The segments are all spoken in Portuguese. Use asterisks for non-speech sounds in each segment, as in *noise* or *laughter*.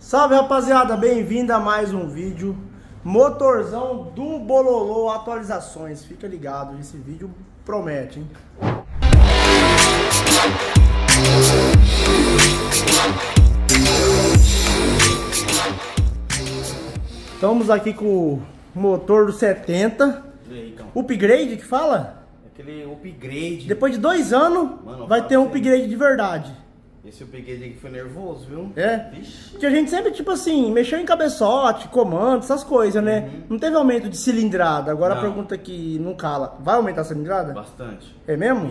Salve rapaziada, bem-vindo a mais um vídeo Motorzão do Bololô atualizações Fica ligado, esse vídeo promete, hein? Estamos aqui com o motor do 70 E aí, então? Upgrade que fala? Aquele upgrade. Depois de dois anos Mano, vai ter um upgrade de verdade Esse upgrade aí que foi nervoso, viu? É? Vixe. Porque a gente sempre, tipo assim, mexeu em cabeçote, comando, essas coisas, né? Não teve aumento de cilindrada. Agora a Uhum. Não. pergunta que não cala: vai aumentar a cilindrada? Bastante. É mesmo?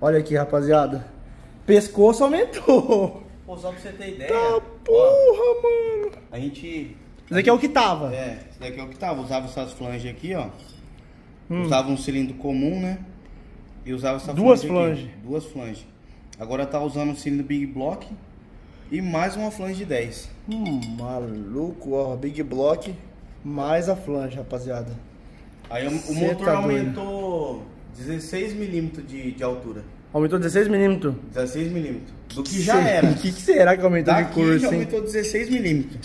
Olha aqui, rapaziada. Pescoço aumentou. Pô, só pra você ter ideia. Tá porra, mano. a gente. Esse aqui é o que tava. É, esse daqui é o que tava. Usava essas flanges aqui, ó. Hum. Usava um cilindro comum, né? E usava essa Duas flange aqui. flanges. Duas flanges. Agora tá usando um cilindro Big Block e mais uma flange de 10. Hum, maluco, ó. Big Block mais a flange, rapaziada. Aí o, o motor tá aumentou 16 milímetros de, de altura. Aumentou 16mm. 16 milímetros. Do que já era. O *laughs* que, que será que aumentou de Daqui curso, já hein? aumentou 16 milímetros.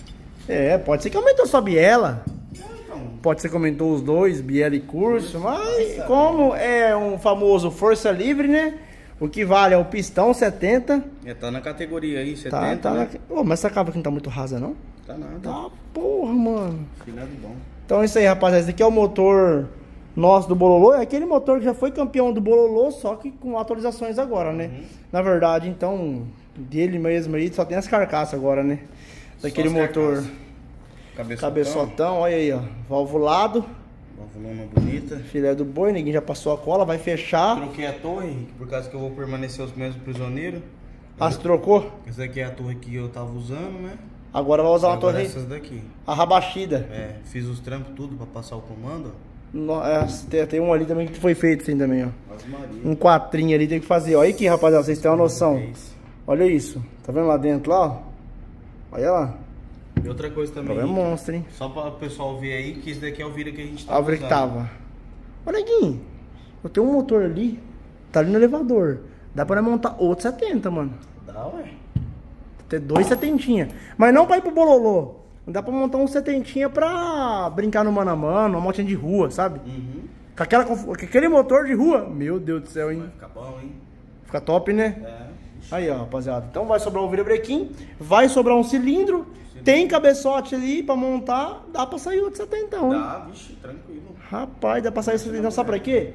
É, pode ser que aumentou só biela. Então, Pode ser que aumentou os dois, biela e curso, mas como é um famoso força livre, né? O que vale é o pistão 70. é, tá na categoria aí, 70, Tá, tá né? na... Mas essa cava aqui não tá muito rasa, não? Tá nada. Tá, porra, mano. Filhado bom. Então é isso aí, rapaziada. Esse aqui é o motor nosso do Bololô. É aquele motor que já foi campeão do Bololô, só que com atualizações agora, né? Uhum. Na verdade, então, dele mesmo aí, só tem as carcaças agora, né? Daquele motor carcaças. Cabeçotão. cabeçotão, olha aí, ó. Valvulado, Valvulona bonita. filé do boi, ninguém já passou a cola, vai fechar. Troquei a torre, Henrique, por causa que eu vou permanecer os mesmos prisioneiros. Ah, se trocou? Essa aqui é a torre que eu tava usando, né? Agora vai usar uma torre essas daqui. arrabachida. É, fiz os trampos tudo pra passar o comando, ó. No- é, tem, tem um ali também que foi feito assim também, ó. Um quatrinho ali tem que fazer. Olha aqui, rapaziada, vocês têm uma noção. Olha isso. Tá vendo lá dentro lá, ó? Olha lá. E outra coisa também, É monstro, hein? só para o pessoal ver aí que esse daqui é o vira que a gente tá A que tava. Olha aqui. Eu tenho um motor ali. Tá ali no elevador. Dá pra nós montar outro 70, mano. Dá, ué. Ter dois setentinha. Mas não pra ir pro bololô. Dá pra montar um setentinha pra brincar no mano a mano, uma motinha de rua, sabe? Uhum. Com, aquela, com aquele motor de rua. Meu Deus do céu, Vai hein? ficar bom, hein? Fica top, né? É. Aí, ó, rapaziada. Então vai sobrar um virabrequim, vai sobrar um cilindro, tem cabeçote ali pra montar, dá pra sair outro setentão, hein? Dá, vixe, tranquilo. Rapaz, dá pra sair esse setentão, sabe pra quê?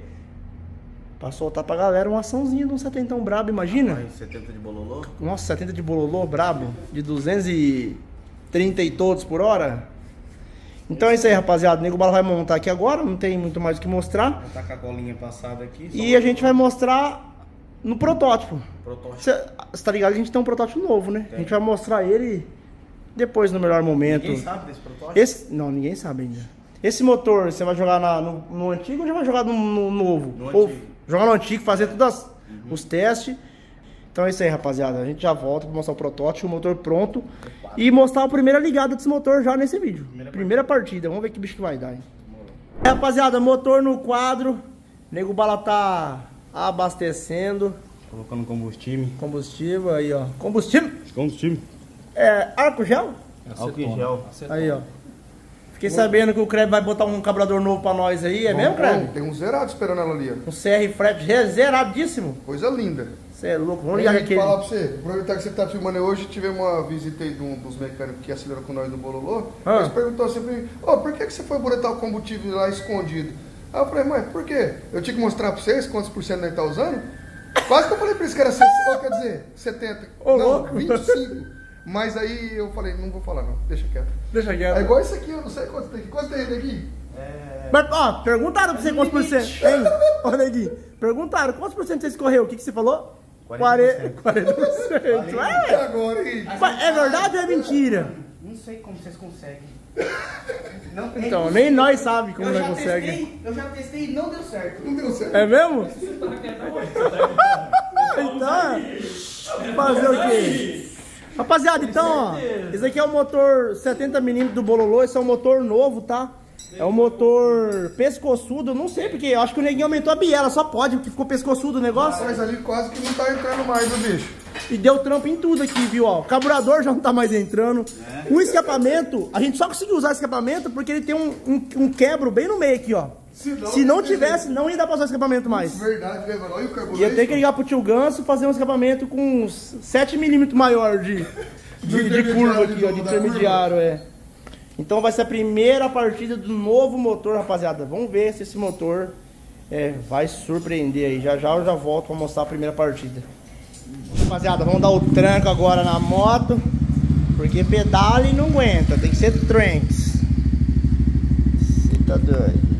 Pra soltar pra galera uma açãozinha de um setentão brabo, imagina? Vai, 70 de bololô. Nossa, 70 de bololô brabo, de 230 e todos por hora. Então é isso aí, rapaziada. O Nego Bala vai montar aqui agora, não tem muito mais o que mostrar. Vou tá com a colinha passada aqui. E a gente vai mostrar no protótipo. Protótipo. Você tá ligado que a gente tem um protótipo novo, né? A gente vai mostrar ele depois no melhor momento. Ninguém sabe desse protótipo? Esse, não, ninguém sabe ainda. Esse motor, você vai jogar na- no, no antigo ou já vai jogar no, no novo? No ou antigo. jogar no antigo, fazer todos as- os testes. Então é isso aí, rapaziada. A gente já volta pra mostrar o protótipo, o motor pronto. E mostrar a primeira ligada desse motor já nesse vídeo. Primeira, partida. Vamos ver que bicho que vai dar, hein? É, rapaziada, motor no quadro. Nego Bala tá abastecendo. Colocando combustível. Combustível aí, ó. Combustível. Combustível. É, álcool gel? Álcool gel. Aí, ó. Fiquei sabendo que o Kreb vai botar um carburador novo pra nós aí, é mesmo, Kreb? Tem um zerado esperando ela ali, ó. Um CR Fret re- zeradíssimo. Coisa linda. Você é louco, vamos ligar aquele. falar pra você, aproveitar que você tá filmando aí hoje, tivemos uma visita aí de um dos mecânicos que acelerou com nós no Bololô. Ah. Eles perguntou assim pra mim, ô, por que, que você foi botar o combustível lá escondido? Aí eu falei, mãe, por quê? Eu tinha que mostrar pra vocês quantos por cento nós tá usando? Quase que eu falei pra eles que era 60, ou quer dizer, 70. Ô, não, louco. 25. Mas aí eu falei, não vou falar não, deixa quieto. Deixa É quieto. igual isso aqui, eu não sei quanto tem aqui. Quanto tem aqui? Mas, ó, perguntaram pra você quantos por cento. Hein? Olha aqui. Perguntaram quantos por cento você escorreu. O que, que você falou? 40%. 40%. 40%. E Ué, agora, hein? é verdade ou é mentira? Não sei como vocês conseguem. Não, é Então, nem nós sabe como eu nós já consegue. testei, eu já testei e não deu certo. Não deu certo. É mesmo? *laughs* então, fazer o quê? Rapaziada, então, ó, esse aqui é o motor 70mm do Bololô, esse é um motor novo, tá? É um motor pescoçudo, eu não sei porque, eu acho que o neguinho aumentou a biela, só pode, porque ficou pescoçudo o negócio. Mas ali quase que não tá entrando mais o bicho. E deu trampo em tudo aqui, viu? Ó, o carburador já não tá mais entrando. É. O escapamento, a gente só conseguiu usar esse escapamento porque ele tem um, um, um quebro bem no meio aqui, ó. Se não, Se não tivesse, não ia dar pra usar escapamento mais. Verdade, né, mano? Olha o carburador. Ia ter que ligar pro tio Ganso e fazer um escapamento com uns 7mm maior de, *laughs* de, de curva aqui, ó, de intermediário, é. Então vai ser a primeira partida do novo motor, rapaziada. Vamos ver se esse motor é, vai surpreender aí. Já já eu já volto pra mostrar a primeira partida. Rapaziada, vamos dar o tranco agora na moto. Porque pedale não aguenta, tem que ser tranks. Você tá doido.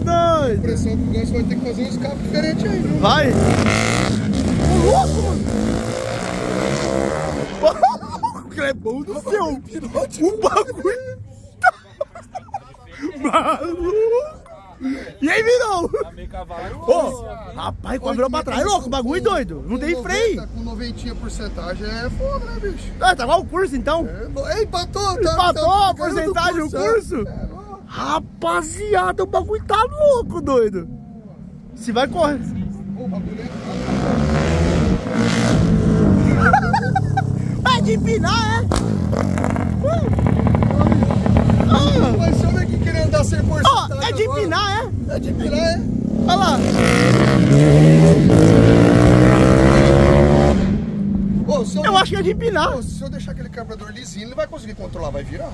Doido? Pressão que o Ganso vai ter que fazer uns cabos diferentes aí, viu? Vai. Ô, louco, mano. Clebão do céu. O bagulho. *laughs* Maluco. E aí, virou? Ô, rapaz, quase virou pra trás. Louco, o bagulho doido. Não tem freio. Tá com 90 porcentagem é foda, né, bicho? Ah, tá igual o curso, então. É, empatou, tá? Empatou tá a porcentagem do é. curso? É, louco. Rapaziada, o bagulho tá louco, doido. Se vai correr. *laughs* É- de empinar, é? Ah, Mas eu ver que querendo andar sem Ó, porcentagem é de empinar, é? É de empinar, é? Olha lá. Ô, se Eu acho que é de empinar. Ô, se eu deixar aquele carburador lisinho, ele vai conseguir controlar, vai virar?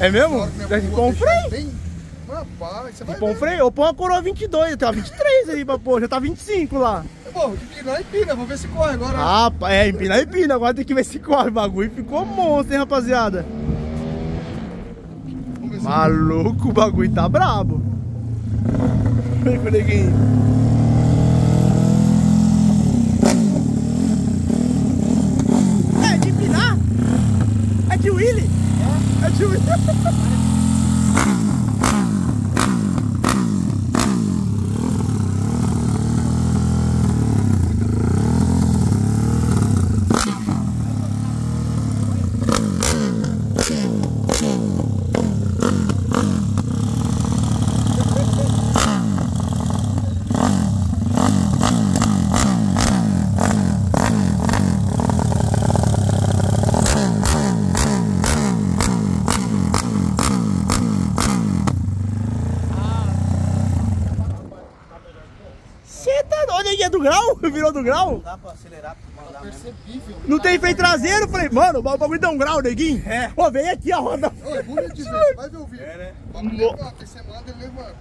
É mesmo? Deve pôr um freio. bem- Rapaz, você vai um freio. Ou põe uma coroa 22. Tem uma 23 aí pra pôr. Já tá 25 lá. Bom, empinar, empina. Vamos ver se corre agora. Rapaz, é, empina, empina. Agora tem que ver se corre o bagulho. Ficou monstro, hein, rapaziada. Maluco, o bagulho tá brabo. Vem com o neguinho. É de empinar? É de Willy? É *laughs* Olha aí, é do grau? *laughs* Virou do grau? Dá pra acelerar pra mandar mesmo. Percebível. Não tem freio traseiro? Falei, mano, o bagulho dá um grau, neguinho. É. Ô, vem aqui a roda. Ô, é bonito de ver. Vai ver o vídeo. É, né? Vamos levantar. Você manda, ele levanta.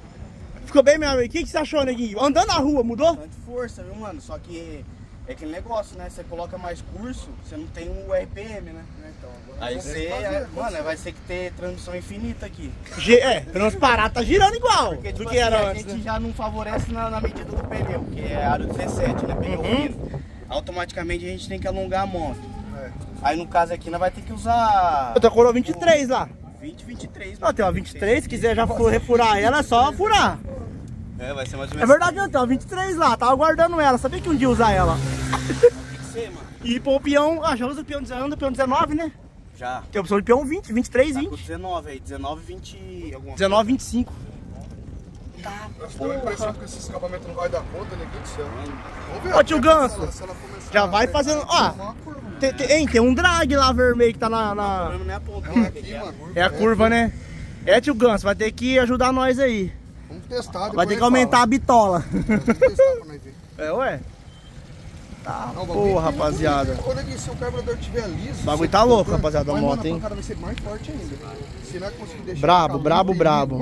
Ficou bem, meu amigo? O que, que você achou, neguinho? Andando na rua, mudou? Bastante força, viu, mano? Só que É aquele negócio, né? Você coloca mais curso, você não tem um RPM, né? Aí você, mano, vai ter que ter transmissão infinita aqui. Ge- É, pelo menos parar tá girando igual Porque, do tipo que assim, era a antes. gente né? já não favorece na, na medida do pneu, que é aro 17, né? Pneu Uhum. fino. Automaticamente a gente tem que alongar a moto. Aí no caso aqui, nós vai ter que usar Eu tô com a 23 lá. 20, 23. Ó, tem uma 23, se quiser já fu- refurar ela, é só furar. É, vai ser mais ou É menos verdade, não, tem uma 23 lá, tava guardando ela. Sabia que um dia usar ela. assim, *laughs* mano. E pôr o peão, ah, já usa o peão 19, o peão 19, né? Já. Tem a opção de peão 20, 23, Tá com 20. 19 aí, 19, 20 alguma 19, 25. Eu tô impressionado que esse escapamento não vai dar conta, né? Que do céu. Vamos ver. Ô, tio Se Ganso, ela- se ela começar já vai fazendo- ó. Tem, tem, hein, tem um drag lá vermelho que tá na. Na- problema não é a ponta, né? aqui, mano. É a curva, né? É, tio Ganso, vai ter que ajudar nós aí. Vamos testar. Vai ter que aumentar a bitola. Vamos testar pra nós ver. É, ué. Tá, Não, não rapaziada. Ô, Neguinho, se o carburador tiver liso... O bagulho tá louco, rapaziada, a moto, hein? A pancada vai ser mais forte ainda. Se não é conseguir deixar... Brabo, brabo, brabo.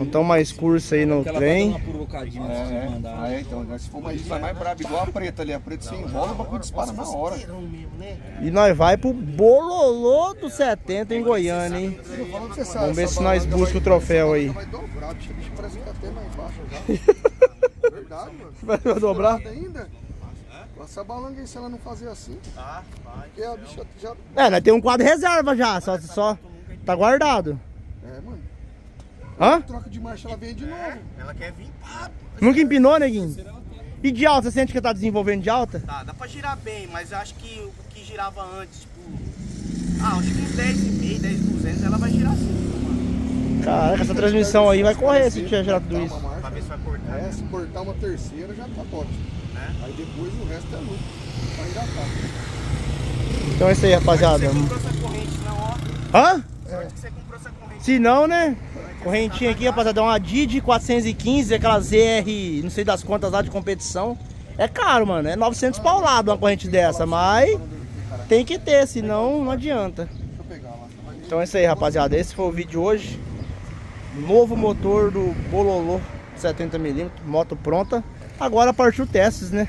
Então mais curso aí no trem. É, é, então, se for mais vai mais brabo. Igual a preta ali. A preta se enrola, o bagulho dispara na hora. E nós vai pro Bololô do 70 em Goiânia, hein? Vamos ver se nós busca o troféu aí. Vai dobrar, bicho. Parece que tá até mais embaixo já. *laughs* Verdade, mano. Vai dobrar? Ainda. Essa balanga aí, se ela não fazer assim... Tá, vai. Porque a bicha já... É, nós temos um quadro reserva já, só, só tá guardado. É, mano. Hã? Troca de marcha, ela vem de novo. Ela quer vir, pá. Nunca empinou, neguinho? E de alta, você sente que tá desenvolvendo de alta? Tá, dá pra girar bem, mas eu acho que o que girava antes, tipo. Ah, acho que uns 10,5, 10,200 ela vai girar sim, mano. Caraca, essa transmissão aí vai correr se tiver gerar tudo isso. uma marcha, Pra ver se vai cortar. É, se cortar uma terceira já tá ótimo. Aí depois o resto é lucro. Vai engatar. Então é isso aí, rapaziada. Você comprou essa corrente, não, ó. Hã? Sorte que você comprou essa corrente. Se não, né? Correntinha aqui, rapaziada, é uma Didi 415, aquela ZR, não sei das quantas lá de competição. É caro, mano. É 900 paulado uma corrente dessa, mas tem que ter, senão não adianta. Deixa eu pegar lá. Então é isso aí, rapaziada. Esse foi o vídeo de hoje. Novo motor do Bololô 70mm, moto pronta. Agora partiu testes, né?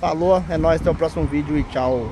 Falou, é nóis, até o próximo vídeo e tchau.